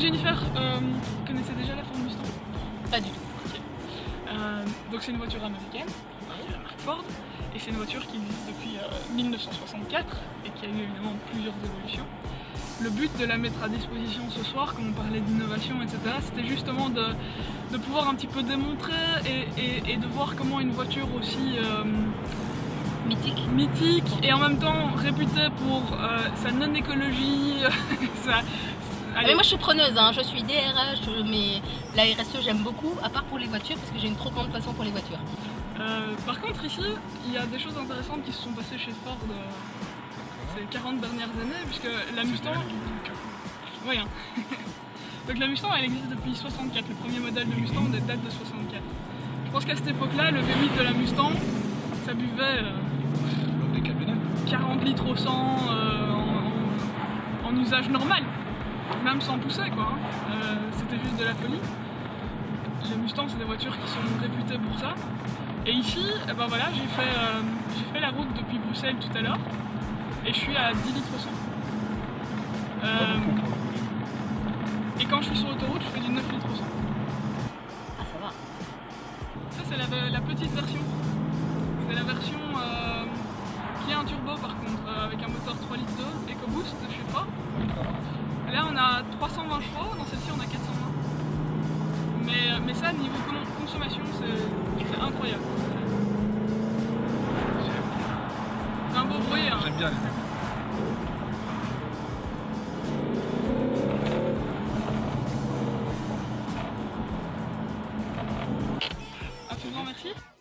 Jennifer, euh, vous connaissez déjà la Ford Mustang? Pas du tout. Euh, donc c'est une voiture américaine, la marque Ford, et c'est une voiture qui existe depuis euh, 1964 et qui a eu évidemment plusieurs évolutions. Le but de la mettre à disposition ce soir, comme on parlait d'innovation, etc., c'était justement de, de pouvoir un petit peu démontrer et, et- et de voir comment une voiture aussi euh, Mythique. mythique et en même temps réputée pour euh, sa non-écologie, sa... Mais moi je suis preneuse, hein. je suis DRH, euh, mais la RSE j'aime beaucoup, à part pour les voitures, parce que j'ai une trop grande passion pour les voitures. Euh, par contre, ici, il y a des choses intéressantes qui se sont passées chez Ford euh, ces 40 dernières années, puisque la Mustang. Oui, hein. Donc la Mustang, elle existe depuis 64. Le premier modèle de Mustang date de 64. Je pense qu'à cette époque-là, le V8 de la Mustang, ça buvait euh, Des camionnettes. 40 litres au 100 euh, en, en- en usage normal, même sans pousser quoi. hein. Euh, C'était juste de la folie. Les Mustangs, c'est des voitures qui sont réputées pour ça. Et ici, eh ben voilà, j'ai fait, euh, j'ai fait la route depuis Bruxelles tout à l'heure et je suis à 10 litres au 100. Pas Euh, coup. et quand je suis sur l'autoroute, je fais du 9 litres au 100. Ah ça va. Ça, c'est la, la petite version. C'est la version euh, qui a un turbo par contre, euh, avec un moteur 3 litres 2, EcoBoost de chez Ford. Là, on a 320 chevaux, dans celle-ci, on a 420. Mais, euh, mais ça, niveau consommation, c'est incroyable. C'est un beau bruit. Hein. J'aime bien les Un tout grand merci.